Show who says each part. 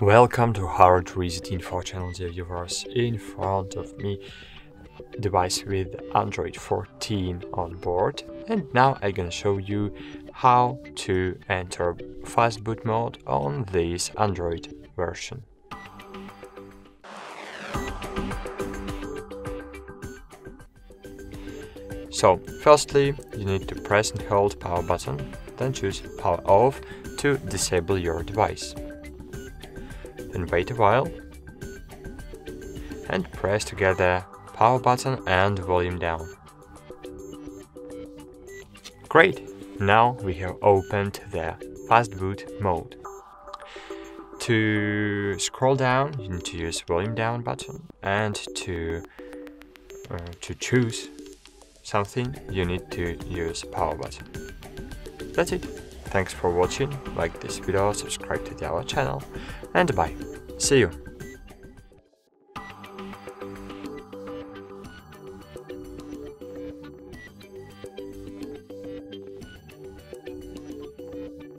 Speaker 1: Welcome to Hard Reset Info channel dear viewers. In front of me device with Android 14 on board and now I'm gonna show you how to enter Fastboot mode on this Android version. So, firstly, you need to press and hold power button, then choose power off to disable your device. Then wait a while and press together power button and volume down. Great! Now we have opened the Fastboot mode. To scroll down, you need to use volume down button and to uh, to choose something, you need to use power button. That's it. Thanks for watching, like this video, subscribe to our channel, and bye. See you.